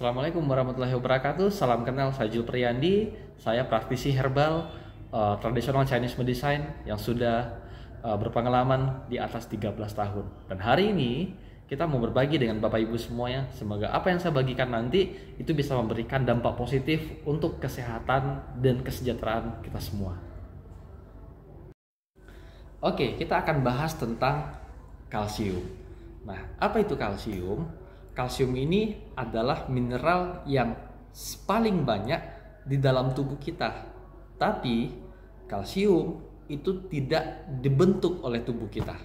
Assalamualaikum warahmatullahi wabarakatuh. Salam kenal, saya Jul Priyandi. Saya praktisi herbal uh, tradisional Chinese medicine yang sudah uh, berpengalaman di atas 13 tahun. Dan hari ini kita mau berbagi dengan Bapak Ibu semuanya. Semoga apa yang saya bagikan nanti itu bisa memberikan dampak positif untuk kesehatan dan kesejahteraan kita semua. Oke, kita akan bahas tentang kalsium. Nah, apa itu kalsium? Kalsium ini adalah mineral yang paling banyak di dalam tubuh kita. Tapi kalsium itu tidak dibentuk oleh tubuh kita.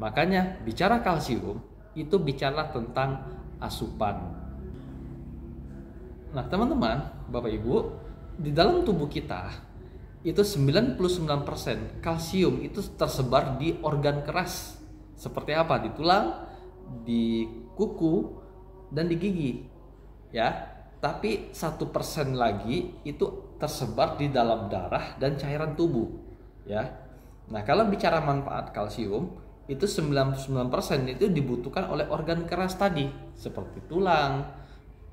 Makanya bicara kalsium itu bicara tentang asupan. Nah, teman-teman, Bapak Ibu, di dalam tubuh kita itu 99% kalsium itu tersebar di organ keras seperti apa di tulang, di kuku, dan di gigi. Ya, tapi satu persen lagi itu tersebar di dalam darah dan cairan tubuh. Ya, nah kalau bicara manfaat kalsium itu 99% itu dibutuhkan oleh organ keras tadi seperti tulang,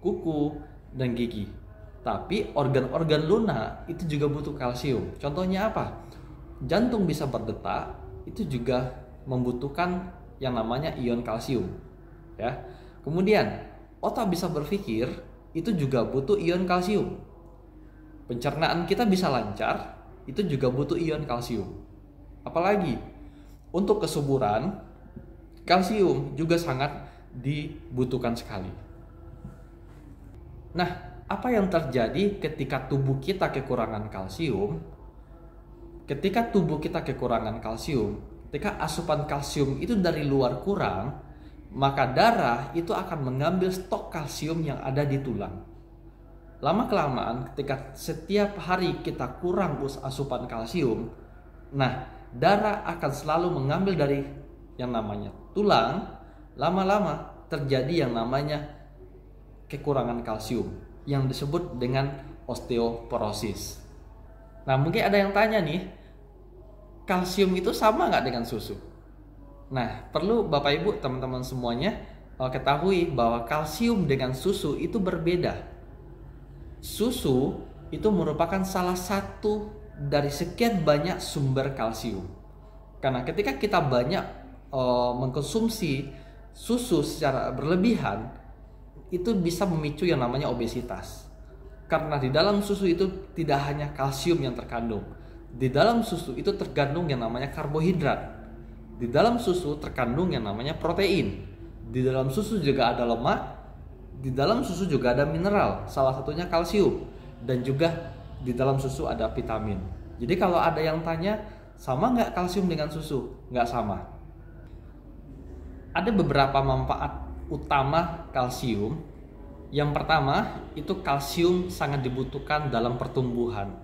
kuku, dan gigi. Tapi organ-organ lunak itu juga butuh kalsium. Contohnya apa? Jantung bisa berdetak itu juga membutuhkan yang namanya ion kalsium ya kemudian otak bisa berpikir itu juga butuh ion kalsium. Pencernaan kita bisa lancar itu juga butuh ion kalsium. Apalagi untuk kesuburan kalsium juga sangat dibutuhkan sekali. Nah apa yang terjadi ketika tubuh kita kekurangan kalsium? Ketika tubuh kita kekurangan kalsium ketika asupan kalsium itu dari luar kurang, maka darah itu akan mengambil stok kalsium yang ada di tulang. Lama kelamaan ketika setiap hari kita kurang asupan kalsium, nah darah akan selalu mengambil dari yang namanya tulang, lama-lama terjadi yang namanya kekurangan kalsium yang disebut dengan osteoporosis. Nah mungkin ada yang tanya nih, kalsium itu sama nggak dengan susu? Nah, perlu Bapak Ibu, teman-teman semuanya uh, ketahui bahwa kalsium dengan susu itu berbeda. Susu itu merupakan salah satu dari sekian banyak sumber kalsium. Karena ketika kita banyak uh, mengkonsumsi susu secara berlebihan, itu bisa memicu yang namanya obesitas. Karena di dalam susu itu tidak hanya kalsium yang terkandung, di dalam susu itu terkandung yang namanya karbohidrat. Di dalam susu terkandung yang namanya protein. Di dalam susu juga ada lemak. Di dalam susu juga ada mineral, salah satunya kalsium. Dan juga di dalam susu ada vitamin. Jadi kalau ada yang tanya, sama nggak kalsium dengan susu? Nggak sama. Ada beberapa manfaat utama kalsium. Yang pertama, itu kalsium sangat dibutuhkan dalam pertumbuhan.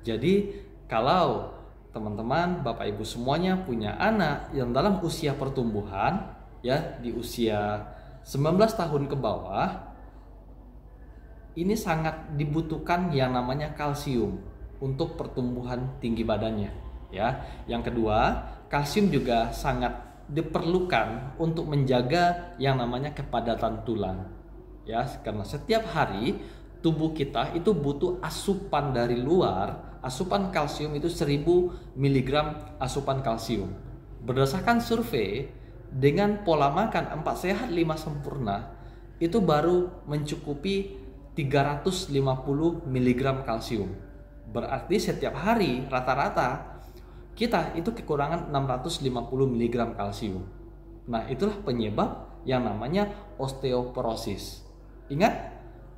Jadi kalau teman-teman, Bapak Ibu semuanya punya anak yang dalam usia pertumbuhan ya di usia 19 tahun ke bawah ini sangat dibutuhkan yang namanya kalsium untuk pertumbuhan tinggi badannya ya. Yang kedua, kalsium juga sangat diperlukan untuk menjaga yang namanya kepadatan tulang ya karena setiap hari tubuh kita itu butuh asupan dari luar, asupan kalsium itu 1000 mg asupan kalsium. Berdasarkan survei, dengan pola makan 4 sehat 5 sempurna, itu baru mencukupi 350 mg kalsium. Berarti setiap hari rata-rata kita itu kekurangan 650 mg kalsium. Nah, itulah penyebab yang namanya osteoporosis. Ingat,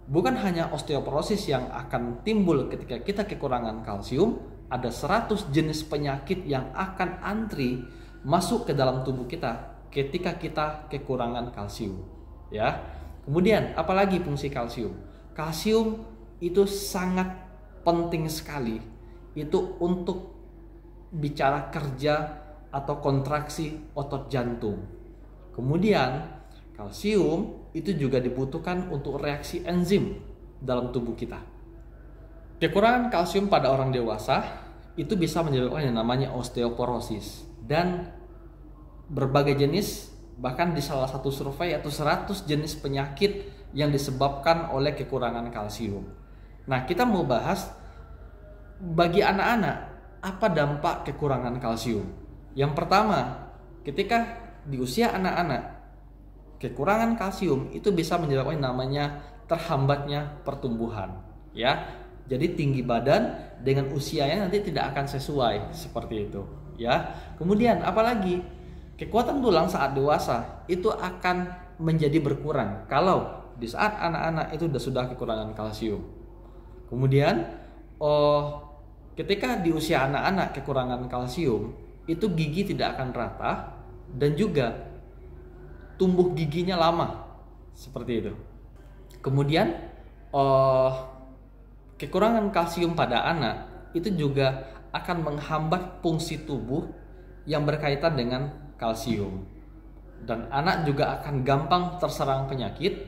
Bukan hanya osteoporosis yang akan timbul ketika kita kekurangan kalsium, ada 100 jenis penyakit yang akan antri masuk ke dalam tubuh kita ketika kita kekurangan kalsium. Ya. Kemudian, apalagi fungsi kalsium? Kalsium itu sangat penting sekali itu untuk bicara kerja atau kontraksi otot jantung. Kemudian Kalsium itu juga dibutuhkan untuk reaksi enzim dalam tubuh kita. Kekurangan kalsium pada orang dewasa itu bisa menyebabkan yang namanya osteoporosis dan berbagai jenis bahkan di salah satu survei atau 100 jenis penyakit yang disebabkan oleh kekurangan kalsium. Nah, kita mau bahas bagi anak-anak apa dampak kekurangan kalsium. Yang pertama, ketika di usia anak-anak kekurangan kalsium itu bisa menyebabkan namanya terhambatnya pertumbuhan, ya. Jadi tinggi badan dengan usianya nanti tidak akan sesuai seperti itu, ya. Kemudian apalagi kekuatan tulang saat dewasa itu akan menjadi berkurang kalau di saat anak-anak itu sudah kekurangan kalsium. Kemudian oh ketika di usia anak-anak kekurangan kalsium itu gigi tidak akan rata dan juga tumbuh giginya lama seperti itu. Kemudian oh kekurangan kalsium pada anak itu juga akan menghambat fungsi tubuh yang berkaitan dengan kalsium. Dan anak juga akan gampang terserang penyakit,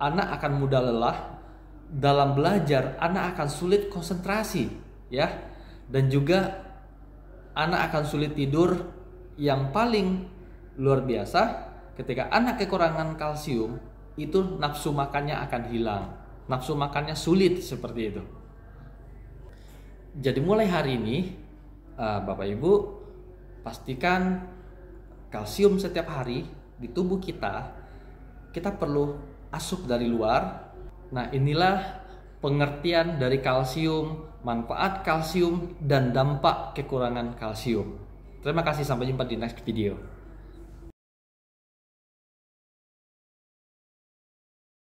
anak akan mudah lelah, dalam belajar anak akan sulit konsentrasi, ya. Dan juga anak akan sulit tidur yang paling luar biasa ketika anak kekurangan kalsium itu nafsu makannya akan hilang nafsu makannya sulit seperti itu. Jadi mulai hari ini uh, Bapak Ibu pastikan kalsium setiap hari di tubuh kita kita perlu asup dari luar. Nah, inilah pengertian dari kalsium, manfaat kalsium dan dampak kekurangan kalsium. Terima kasih sampai jumpa di next video.